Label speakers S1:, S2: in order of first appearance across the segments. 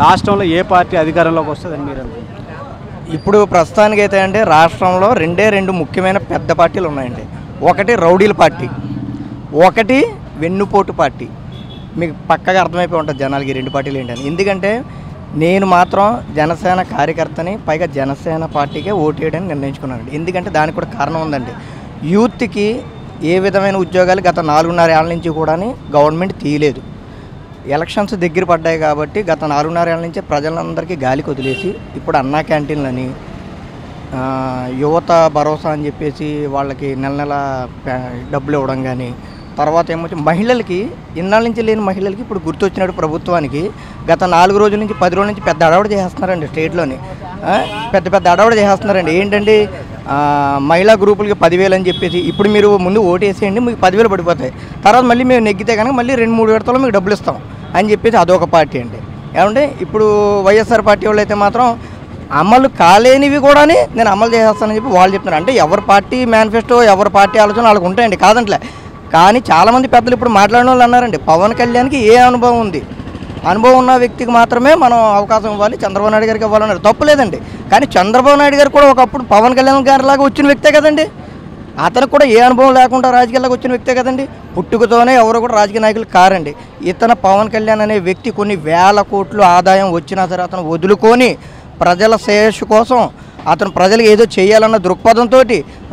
S1: రాష్ట్రంలో ఏ పార్టీ అధికారంలోకి వస్తుందని మీరు
S2: ఇప్పుడు ప్రస్తుతానికి అయితే అంటే రాష్ట్రంలో రెండే రెండు ముఖ్యమైన పెద్ద పార్టీలు ఉన్నాయండి. ఒకటి రౌడీల పార్టీ ఒకటి వెన్నుపోటు పార్టీ. మీకు పక్కగా అర్థమైపోయి ఉంటుంది జనాలకి రెండు పార్టీలు ఏంటని. ఎందుకంటే నేను మాత్రం జనసేన కార్యకర్తని పైగా జనసేన పార్టీకే ఓటు వేయడానికి నిర్ణయించుకున్నానండి. ఎందుకంటే దానికి కూడా కారణం ఉందండి. యూత్కి ఏ విధమైన ఉద్యోగాలు గత నాలుగున్నర ఏళ్ళ నుంచి కూడా గవర్నమెంట్ తీయలేదు. ఎలక్షన్స్ దగ్గర పడ్డాయి కాబట్టి గత నాలుగున్నర ఏళ్ళ నుంచి ప్రజలందరికీ గాలికి వదిలేసి ఇప్పుడు అన్నా క్యాంటీన్లని యువత భరోసా అని చెప్పేసి వాళ్ళకి నెల నెల డబ్బులు ఇవ్వడం కానీ తర్వాత ఏమొచ్చి మహిళలకి ఇన్నాళ్ళ నుంచి లేని మహిళలకి ఇప్పుడు గుర్తొచ్చినట్టు ప్రభుత్వానికి. గత నాలుగు రోజుల నుంచి పది రోజుల నుంచి పెద్ద అడవడ చేసేస్తున్నారండి స్టేట్లోని. పెద్ద పెద్ద అడవడ చేసేస్తున్నారండి. ఏంటండి? మహిళా గ్రూపులకి పదివేలు అని చెప్పేసి ఇప్పుడు మీరు ముందు ఓటు వేసేయండి మీకు పదివేలు పడిపోతాయి. తర్వాత మళ్ళీ మేము నెగ్గితే కనుక మళ్ళీ రెండు మూడు విడతలో మీకు డబ్బులు ఇస్తాం అని చెప్పేసి అదొక పార్టీ అండి. ఏమంటే ఇప్పుడు వైఎస్ఆర్ పార్టీ వాళ్ళు అయితే మాత్రం అమలు కాలేనివి కూడా నేను అమలు చేసేస్తానని చెప్పి వాళ్ళు చెప్తున్నారు. అంటే ఎవరి పార్టీ మేనిఫెస్టో ఎవరి పార్టీ ఆలోచన వాళ్ళకు ఉంటాయండి. కాదంట్లే. కానీ చాలామంది పెద్దలు ఇప్పుడు మాట్లాడిన వాళ్ళు అన్నారండి పవన్ కళ్యాణ్కి ఏ అనుభవం ఉంది? అనుభవం ఉన్న వ్యక్తికి మాత్రమే మనం అవకాశం ఇవ్వాలి చంద్రబాబు నాయుడు గారికి ఇవ్వాలన్నారు. తప్పు లేదండి. కానీ చంద్రబాబు నాయుడు గారు కూడా ఒకప్పుడు పవన్ కళ్యాణ్ గారిలాగా వచ్చిన వ్యక్తే కదండి. అతనికి కూడా ఏ అనుభవం లేకుండా రాజకీయాల్లోకి వచ్చిన వ్యక్తే కదండి. పుట్టుకతోనే ఎవరు కూడా రాజకీయ నాయకులు కారండి. ఇతను పవన్ కళ్యాణ్ అనే వ్యక్తి కొన్ని వేల కోట్లు ఆదాయం వచ్చినా సరే అతను వదులుకొని ప్రజల శ్రేయస్సు కోసం అతను ప్రజలకు ఏదో చేయాలన్న దృక్పథంతో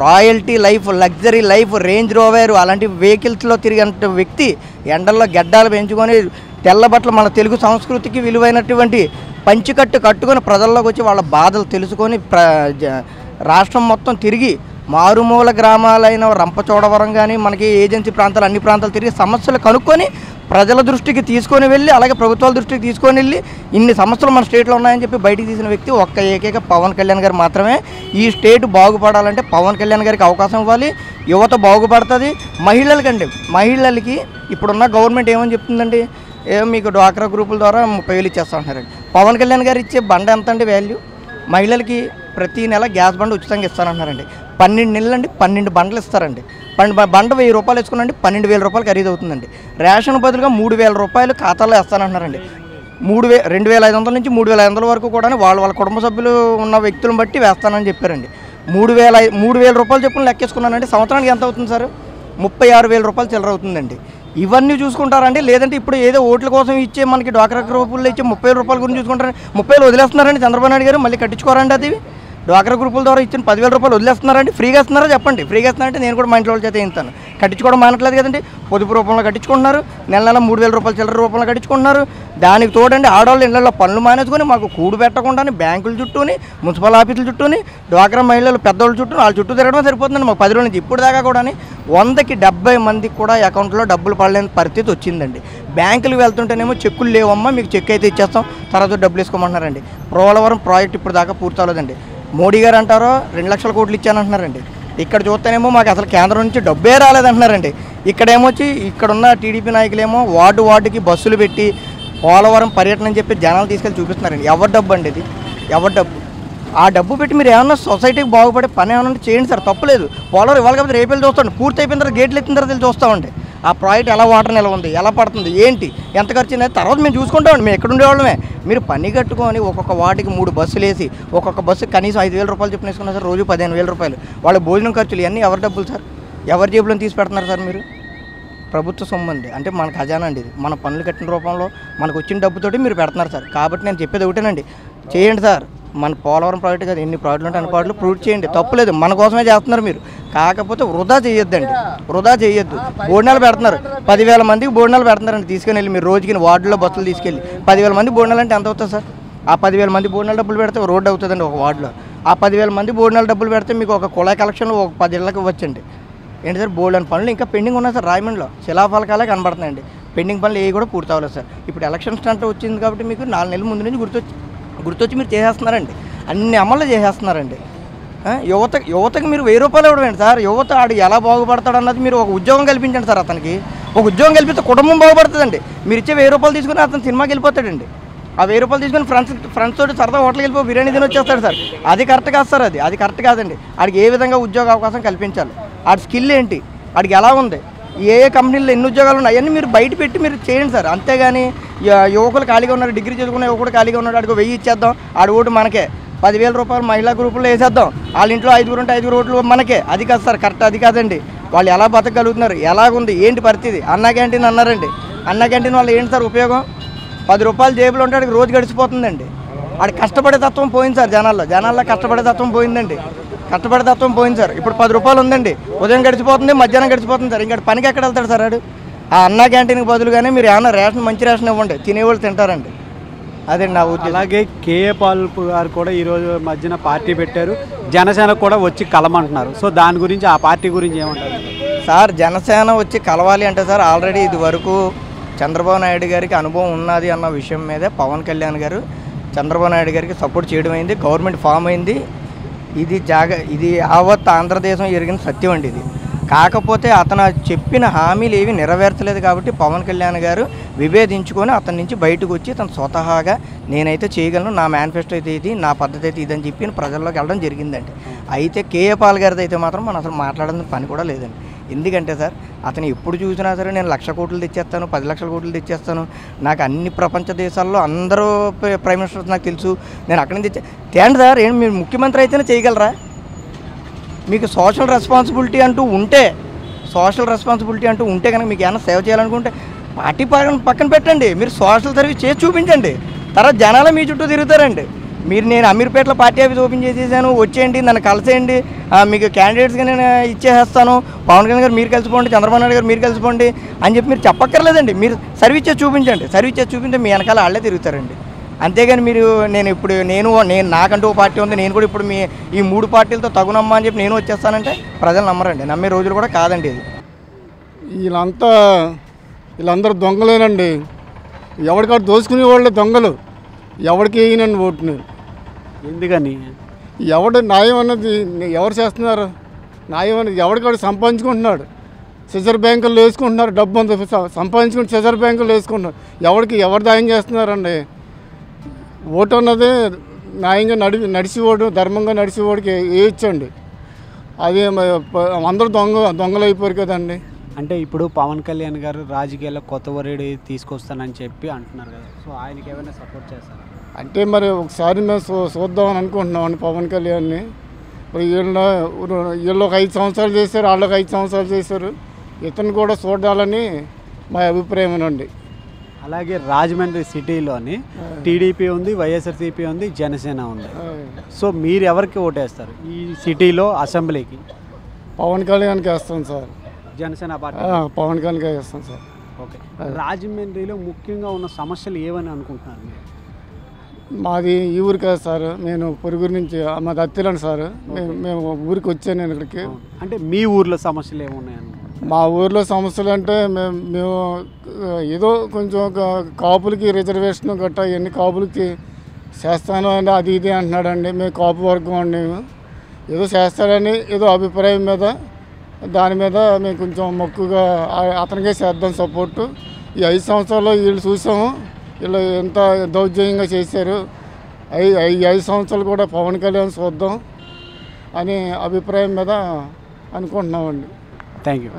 S2: royalty life luxury life range rover అలాంటి వెహికల్స్లో తిరిగిన వ్యక్తి ఎండల్లో గడ్డాలు పెంచుకొని తెల్లబట్టలు మన తెలుగు సంస్కృతికి విలువైనటువంటి పంచికట్టు కట్టుకొని ప్రజల్లోకి వచ్చి వాళ్ళ బాధలు తెలుసుకొని ప్ర జ- రాష్ట్రం మొత్తం తిరిగి మారుమూల గ్రామాలైన రంపచోడవరం కానీ మనకి ఏజెన్సీ ప్రాంతాలు అన్ని ప్రాంతాలు తిరిగి సమస్యలు కనుక్కొని ప్రజల దృష్టికి తీసుకొని వెళ్ళి అలాగే ప్రభుత్వాల దృష్టికి తీసుకొని వెళ్ళి ఇన్ని సమస్యలు మన స్టేట్లో ఉన్నాయని చెప్పి బయటికి తీసిన వ్యక్తి ఒక్క ఏకైక పవన్ కళ్యాణ్ గారు మాత్రమే. ఈ స్టేట్ బాగుపడాలంటే పవన్ కళ్యాణ్ గారికి అవకాశం ఇవ్వాలి. యువత బాగుపడుతుంది. మహిళలకండి మహిళలకి ఇప్పుడున్న గవర్నమెంట్ ఏమని చెప్తుందండి? ఏం మీకు డ్వాక్రా గ్రూపుల ద్వారా ముప్పై వేలు ఇచ్చేస్తా ఉంటున్నారండి పవన్ కళ్యాణ్ గారు ఇచ్చే బండ ఎంత అండి వాల్యూ? మహిళలకి ప్రతి నెల గ్యాస్ బండ ఉచితంగా ఇస్తానంటున్నారండి. పన్నెండు నెలలు అండి పన్నెండు బండలు ఇస్తారండి. పన్నెండు బండ వెయ్యి రూపాయలు వేసుకున్నాండి పన్నెండు వేల రూపాయలు ఖరీదు అవుతుందండి. రేషన్ బదులుగా మూడు వేల రూపాయలు ఖాతాలో వేస్తానంటున్నారండి. మూడు వే రెండు వేల ఐదు వందల నుంచి మూడు వేల ఐదు వందల వరకు కూడా వాళ్ళ వాళ్ళ కుటుంబ సభ్యులు ఉన్న వ్యక్తులను బట్టి వేస్తానని చెప్పారండి. మూడు వేల మూడు వేల రూపాయలు చొప్పున లెక్కేసుకున్నానండి. సంవత్సరానికి ఎంత అవుతుంది సార్? ముప్పై ఆరు వేల రూపాయలు చిల్లర అవుతుందండి. ఇవన్నీ చూసుకుంటారండి. లేదంటే ఇప్పుడు ఏదో ఓట్ల కోసం ఇచ్చే మనకి డ్వాక్రా గ్రూపుల్లో ఇచ్చే ముప్పై రూపాయల గురించి చూసుకుంటారండి. ముప్పై వదిలేస్తున్నారండి చంద్రబాబు నాయుడు గారు మళ్ళీ కట్టించుకోరండి అది. డ్వాక్రా గ్రూపుల ద్వారా ఇచ్చిన పదివేల రూపాయలు వదిలేస్తున్నారండి. ఫ్రీగా ఇస్తున్నారా చెప్పండి. ఫ్రీగా ఇస్తున్నారంటే నేను కూడా మా ఇంట్లో వాళ్ళ చేత ఇస్తాను. కట్టించుకోవడం మానట్లేదు కదండి. పొదుపు రూపంలో కట్టించుకుంటున్నారు. నెల నెల మూడు వేల రూపాయలు చిల్లర రూపంలో కట్టించుకుంటున్నారు. దానికి తోడండి ఆడవాళ్ళు ఇళ్ళలో పనులు మానేసుకొని మాకు కూడు పెట్టకుండానే బ్యాంకుల చుట్టూని మున్సిపల్ ఆఫీసుల చుట్టూని డ్వాక్రా మహిళలు పెద్దవాళ్ళ చుట్టూ వాళ్ళ చుట్టూ తిరగడం సరిపోతుందండి. మాకు పది రోజుల నుంచి ఇప్పుడు దాకా కూడా వందకి డెబ్బై మందికి కూడా అకౌంట్లో డబ్బులు పడలేని పరిస్థితి వచ్చిందండి. బ్యాంకులు వెళ్తుంటేనేమో చెక్కులు లేవమ్మా మీకు చెక్ అయితే ఇచ్చేస్తాం. తర్వాత డబ్బులు వేసుకోమంటున్నారండి పోలవరం ప్రాజెక్ట్ ఇప్పుడు దాకా పూర్తి అవ్వలేదండి. మోడీ గారు అంటారో రెండు లక్షల కోట్లు ఇచ్చానంటున్నారండి. ఇక్కడ చూస్తేనేమో మాకు అసలు కేంద్రం నుంచి డబ్బే రాలేదంటున్నారండి. ఇక్కడేమొచ్చి ఇక్కడున్న టీడీపీ నాయకులేమో వార్డు వార్డుకి బస్సులు పెట్టి పోలవరం పర్యటన అని చెప్పి జనాలు తీసుకెళ్ళి చూపిస్తున్నారండి. ఎవరి డబ్బు అండి ఇది? ఎవరి డబ్బు? ఆ డబ్బు పెట్టి మీరు ఏమన్నా సొసైటీకి బాగుపడే పని ఏమన్నా ఉంటే చేయండి సార్. తప్పలేదు పోలవరం ఇవాళ కాబట్టి రేపు వెళ్ళి చూస్తాండి పూర్తి అయిపోయిన తర్వాత గేట్లు ఎత్తిన తర్వాత వెళ్ళి చూస్తామండి. ఆ ప్రాజెక్ట్ ఎలా వాటర్ నిల్వ ఉంది ఎలా పడుతుంది ఏంటి ఎంత ఖర్చు తర్వాత మేము చూసుకుంటామండి మేము ఎక్కడ ఉండేవాళ్ళమే మీరు పని కట్టుకొని ఒక్కొక్క వాటికి మూడు బస్సులు వేసి ఒక్కొక్క బస్సు కనీసం ఐదు వేల రూపాయలు చెప్పిన వేసుకున్నారు సార్ రోజు పదిహేను వేల రూపాయలు. వాళ్ళ భోజనం ఖర్చులు ఇవన్నీ ఎవరి డబ్బులు సార్? ఎవరి జేబులో తీసి పెడుతున్నారు సార్ మీరు? ప్రభుత్వ సొమ్ము అండి. అంటే మన ఖజానా అండి ఇది. మన పనులు కట్టిన రూపంలో మనకు వచ్చిన డబ్బుతోటి మీరు పెడుతున్నారు సార్. కాబట్టి నేను చెప్పేది ఒకటేనండి. చేయండి సార్. మన పోలవరం ప్రాజెక్ట్ కదా ఎన్ని ప్రాజెక్టులు ఉంటే అన్ని ప్రాజెక్టులు ప్రూవ్ చేయండి. తప్పులేదు మన కోసమే చేస్తున్నారు మీరు. కాకపోతే వృధా చేయొద్దండి. వృధా చేయొద్దు. బోడినాలు పెడుతున్నారు. పదివేల మందికి బోడినాలు పెడుతున్నారండి. తీసుకుని వెళ్ళి మీరు రోజుకి వార్డులో బస్సులు తీసుకెళ్ళి. పదివేల మంది బోడినాలు అంటే ఎంత అవుతుంది సార్? ఆ పదివేల మంది బోడినాలు డబ్బులు పెడితే రోడ్డు అవుతుందండి ఒక వార్డులో. ఆ పదివేల మంది బోడినాలు డబ్బులు పెడితే మీకు ఒక కుళాయి కలెక్షన్ ఒక పది ఇళ్ళకి ఇవ్వచ్చండి. ఏంటి సార్? బోల్డ్ అని పనులు ఇంకా పెండింగ్ ఉన్నాయి సార్ రాయమండ్రిలో. శిలాఫలకాలే కనబడుతున్నాయండి. పెండింగ్ పనులు ఏవి కూడా పూర్తి అవ్వలేదు సార్. ఇప్పుడు ఎలక్షన్ స్టంట్ వచ్చింది కాబట్టి మీకు నాలుగు నెలల ముందు నుంచి గుర్తొచ్చి గుర్తొచ్చి మీరు చేసేస్తున్నారండి. అన్ని అమలు చేసేస్తున్నారండి. యువత యువతకి మీరు వెయ్యి రూపాయలు ఇవ్వండి సార్? యువత ఆడు ఎలా బాగుపడతాడు అన్నది మీరు ఒక ఉద్యోగం కల్పించండి సార్ అతనికి. ఒక ఉద్యోగం కల్పిస్తే కుటుంబం బాగుపడుతుందండి. మీరు ఇచ్చే వెయ్యి రూపాయలు తీసుకుని అతను సినిమాకి వెళ్ళిపోతాడండి. ఆ వెయ్యి రూపాయలు తీసుకుని ఫ్రెండ్స్ ఫ్రెండ్స్ తోటి సరదా హోటల్కి వెళ్ళిపో బిర్యానీ తిని వచ్చేస్తాడు సార్. అది కరెక్ట్ కాదు సార్ అది. అది కరెక్ట్ కాదండి. ఆడికి ఏ విధంగా ఉద్యోగ అవకాశం కల్పించాలి? ఆడి స్కిల్ ఏంటి? ఆడికి ఎలా ఉంది? ఏ ఏ కంపెనీలో ఎన్ని ఉద్యోగాలు ఉన్నాయి అవన్నీ మీరు బయట పెట్టి మీరు చేయండి సార్. అంతేగాని యువకులు ఖాళీగా ఉన్నారు డిగ్రీ చదువుకున్న యువకుడు ఖాళీగా ఉన్నాడు అడుగు వెయ్యి ఇచ్చేద్దాం ఆడు ఓటు మనకే. పదివేల రూపాయలు మహిళా గ్రూపుల్లో వేసేద్దాం వాళ్ళ ఇంట్లో ఐదుగురు ఉంటే ఐదుగురు ఓట్లు మనకే. అది కాదు సార్ కరెక్ట్ అది కాదండి. వాళ్ళు ఎలా బతకగలుగుతున్నారు ఎలాగుంది ఏంటి పరిస్థితి? అన్నా క్యాంటీన్ అన్నారండి. అన్నా క్యాంటీన్ వాళ్ళు ఏంటి సార్ ఉపయోగం? పది రూపాయలు జేబులో ఉంటే రోజు గడిచిపోతుందండి. ఆడి కష్టపడే తత్వం పోయింది సార్ జనాల్లో. జనాల్లో కష్టపడే తత్వం పోయిందండి. కష్టపడే తత్వం పోయింది సార్. ఇప్పుడు పది రూపాయలు ఉందండి. ఉదయం గడిచిపోతుంది మధ్యాహ్నం గడిచిపోతుంది సార్. ఇంకా పనికి ఎక్కడ వెళ్తాడు సార్ ఆడు? ఆ అన్నా క్యాంటీన్కి బదులుగానే మీరు ఏమన్నా రేషన్ మంచి రేషన్ ఇవ్వండి. తినేవాళ్ళు తింటారండి. అదే నా ఉద్దేశం.
S1: అలాగే కేఏ పాల్పు గారు కూడా ఈరోజు మధ్యన పార్టీ పెట్టారు. జనసేన కూడా వచ్చి కలమంటున్నారు. సో దాని గురించి ఆ పార్టీ గురించి ఏమంటారు?
S2: సార్ జనసేన వచ్చి కలవాలి అంటే సార్ ఆల్రెడీ ఇది వరకు చంద్రబాబు నాయుడు గారికి అనుభవం ఉన్నది అన్న విషయం మీదే పవన్ కళ్యాణ్ గారు చంద్రబాబు నాయుడు గారికి సపోర్ట్ చేయడం అయింది. గవర్నమెంట్ ఫామ్ అయింది. ఇది జాగ ఇది యావత్ ఆంధ్రదేశం ఎరిగిన సత్యం అండి ఇది. కాకపోతే అతను చెప్పిన హామీలు ఏవి నెరవేర్చలేదు కాబట్టి పవన్ కళ్యాణ్ గారు విభేదించుకొని అతని నుంచి బయటకు వచ్చి తను స్వతహాగా నేనైతే చేయగలను నా మేనిఫెస్టో అయితే ఇది నా పద్ధతి అయితే ఇదని చెప్పి ప్రజల్లోకి వెళ్ళడం జరిగిందండి. అయితే కేఏ పాల్ గారిది అయితే మాత్రం మనం అసలు మాట్లాడడం పని కూడా లేదండి. ఎందుకంటే సార్ అతను ఎప్పుడు చూసినా సరే నేను లక్ష కోట్లు తెచ్చేస్తాను పది లక్షల కోట్లు తెచ్చేస్తాను. నాకు అన్ని ప్రపంచ దేశాల్లో అందరూ ప్రైమ్ మినిస్టర్స్ నాకు తెలుసు. నేను అక్కడి నుంచి తెచ్చా తేండి సార్ ఏం మీరు ముఖ్యమంత్రి అయితేనే చేయగలరా? మీకు సోషల్ రెస్పాన్సిబిలిటీ అంటూ ఉంటే సోషల్ రెస్పాన్సిబిలిటీ అంటూ ఉంటే కనుక మీకు ఏమైనా సేవ చేయాలనుకుంటే పార్టీ పక్కన పక్కన పెట్టండి. మీరు సోషల్ సర్వీస్ చేసి చూపించండి. తర్వాత జనాలు మీ చుట్టూ తిరుగుతారండి. మీరు నేను అమీర్పేటలో పార్టీ ఆఫీస్ ఓపెన్ చేసేసాను వచ్చేయండి నన్ను కలిసేయండి. మీకు క్యాండిడేట్స్గా నేను ఇచ్చేసేస్తాను. పవన్ కళ్యాణ్ గారు మీరు కలిసిపోండి చంద్రబాబు నాయుడు గారు మీరు కలిసిపోండి అని చెప్పి మీరు చెప్పక్కర్లేదండి. మీరు సర్వీస్ చేసి చూపించండి. సర్వీస్ చేసి చూపించే మీ వెనకాల వాళ్ళే తిరుగుతారండి. అంతేగాని మీరు నేను ఇప్పుడు నేను నేను నాకంటూ పార్టీ ఉంది నేను కూడా ఇప్పుడు మీ ఈ మూడు పార్టీలతో తగునమ్మా అని చెప్పి నేను వచ్చేస్తానంటే ప్రజలు నమ్మరండి. నమ్మే రోజులు కూడా కాదండి ఇది.
S3: వీళ్ళంతా వీళ్ళందరూ దొంగలేనండి. ఎవరికాడు దోసుకునే వాళ్ళే దొంగలు. ఎవరికి వేయనండి ఓటుని?
S1: ఎందుకని?
S3: ఎవడు న్యాయం అన్నది ఎవరు చేస్తున్నారు? న్యాయం అనేది ఎవరికాడు సంపాదించుకుంటున్నాడు? సిజర్ బ్యాంకులు వేసుకుంటున్నారు డబ్బు అంత సంపాదించుకుని సిజర్ బ్యాంకులు వేసుకుంటున్నారు. ఎవరికి ఎవరు దాయం చేస్తున్నారండి? ఓటు అన్నది న్యాయంగా నడి నడిచేవాడు ధర్మంగా నడిచేవాడికి వేయచ్చండి అది అందరూ దొంగ దొంగలు అయిపోయారు కదండి.
S1: అంటే ఇప్పుడు పవన్ కళ్యాణ్ గారు రాజకీయాల్లో కొత్త వరేడి తీసుకొస్తానని చెప్పి అంటున్నారు కదా. సో ఆయనకి ఏమైనా సపోర్ట్ చేస్తారా?
S3: అంటే మరి ఒకసారి మేము చూ చూద్దామని అనుకుంటున్నామండి పవన్ కళ్యాణ్ని. మరి వీళ్ళ వీళ్ళు ఒక ఐదు సంవత్సరాలు చేశారు వాళ్ళు ఒక ఐదు సంవత్సరాలు చేశారు. ఇతను కూడా చూడాలని మా అభిప్రాయం అండి.
S1: అలాగే రాజమండ్రి సిటీలోని టీడీపీ ఉంది వైఎస్ఆర్సీపీ ఉంది జనసేన ఉంది. సో మీరు ఎవరికి ఓటేస్తారు ఈ సిటీలో అసెంబ్లీకి?
S3: పవన్ కళ్యాణ్కి వేస్తాం సార్.
S1: జనసేన పార్టీ.
S3: పవన్ కళ్యాణ్కి వేస్తాం సార్.
S1: ఓకే. రాజమండ్రిలో ముఖ్యంగా ఉన్న సమస్యలు ఏవని అనుకుంటున్నారు మీరు?
S3: మాది ఈ ఊరు కాదు సార్. నేను పొరుగురు నుంచి మాది అత్తిలండి సార్. మేము ఊరికి వచ్చాను నేను ఇక్కడికి.
S1: అంటే మీ ఊర్లో సమస్యలు ఏమున్నాయని
S3: మా ఊర్లో సమస్యలు అంటే మేము మేము ఏదో కొంచెం ఒక కాపులకి రిజర్వేషన్ గట్టా ఇవన్నీ కాపులకి చేస్తాను అని అది ఇది అంటున్నాడండి. మేము కాపు వర్గం అండి మేము. ఏదో చేస్తాడని ఏదో అభిప్రాయం మీద దాని మీద మేము కొంచెం మొక్కుగా ఆ- అతనికే చేద్దాం సపోర్టు. ఈ ఐదు సంవత్సరాల్లో వీళ్ళు చూసాము. వీళ్ళు ఎంత దౌర్జన్యంగా చేశారు? ఐ ఐదు సంవత్సరాలు కూడా పవన్ కళ్యాణ్ చూద్దాం అనే అభిప్రాయం మీద అనుకుంటున్నామండి.
S1: థ్యాంక్ యూ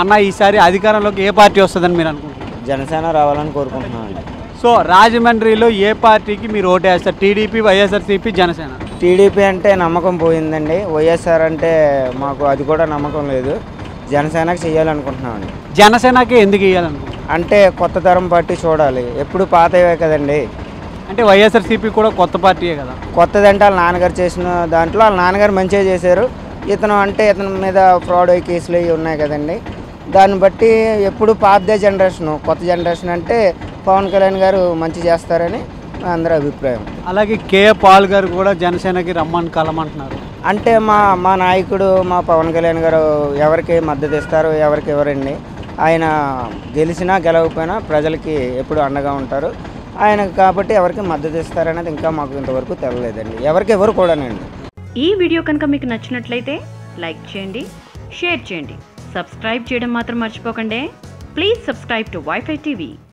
S1: అన్న ఈసారి అధికారంలోకి ఏ పార్టీ వస్తుందని మీరు అనుకుంటున్నారు?
S4: జనసేన రావాలని కోరుకుంటున్నామండి.
S1: సో రాజమండ్రిలో ఏ పార్టీకి మీరు ఓటేస్తారు టీడీపీ వైఎస్ఆర్సీపీ జనసేన?
S4: టీడీపీ అంటే నమ్మకం పోయిందండి. వైఎస్ఆర్ అంటే మాకు అది కూడా నమ్మకం లేదు. జనసేనకి చేయాలనుకుంటున్నామండి
S1: జనసేనకి ఎందుకు ఇవ్వాలనుకుంటున్నారు
S4: అంటే కొత్త తరం పార్టీ చూడాలి. ఎప్పుడు పాతవే కదండి.
S1: అంటే వైఎస్ఆర్సీపీ కూడా కొత్త పార్టీయే కదా.
S4: కొత్తదంటే వాళ్ళ నాన్నగారు చేసిన దాంట్లో వాళ్ళ నాన్నగారు మంచిగా చేశారు. ఇతను అంటే ఇతని మీద ఫ్రాడ్ అయ్యే కేసులు అవి ఉన్నాయి కదండి. దాన్ని బట్టి ఎప్పుడు పాతదే జనరేషన్. కొత్త జనరేషన్ అంటే పవన్ కళ్యాణ్ గారు మంచి చేస్తారని అందరి అభిప్రాయం.
S1: అలాగే కేఏ పాల్ గారు కూడా జనసేనకి రమ్మని కలమంటున్నారు.
S4: అంటే మా మా నాయకుడు మా పవన్ కళ్యాణ్ గారు ఎవరికి మద్దతు ఇస్తారు ఎవరికి ఎవరండి. ఆయన గెలిచినా గెలవకపోయినా ప్రజలకి ఎప్పుడు అండగా ఉంటారు. ఆయన కాబట్టి ఎవరికి మద్దతు ఇస్తారనేది ఇంకా మాకు ఇంతవరకు తెలియలేదండి ఎవరికి ఎవరు కూడానండి.
S5: ఈ వీడియో కనుక మీకు నచ్చినట్లయితే లైక్ చేయండి షేర్ చేయండి సబ్స్క్రైబ్ చేయడం మాత్రం మర్చిపోకండి. Please subscribe to WiFi TV.